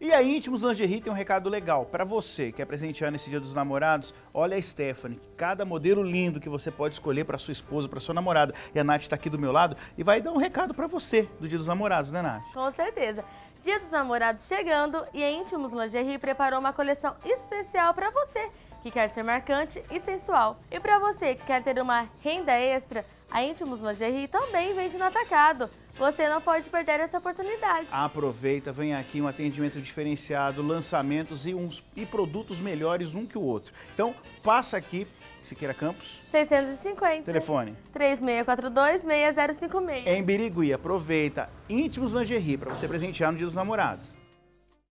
E a Íntimos Lingerie tem um recado legal para você que quer presentear nesse Dia dos Namorados. Olha a Stephanie, cada modelo lindo que você pode escolher para sua esposa, para sua namorada. E a Nath está aqui do meu lado e vai dar um recado para você do Dia dos Namorados, né, Nath? Com certeza. Dia dos Namorados chegando e a Íntimos Lingerie preparou uma coleção especial para você que quer ser marcante e sensual. E para você que quer ter uma renda extra, a Íntimos Lingerie também vende no atacado. Você não pode perder essa oportunidade. Aproveita, vem aqui um atendimento diferenciado, lançamentos e, uns, e produtos melhores um que o outro. Então, passa aqui, Siqueira Campos. 650. Telefone. 3642-6056. Em Birigui, aproveita. Íntimos Lingerie, para você presentear no Dia dos Namorados.